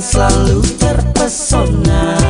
selalu terpesona.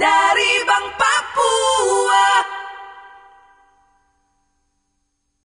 Yeah.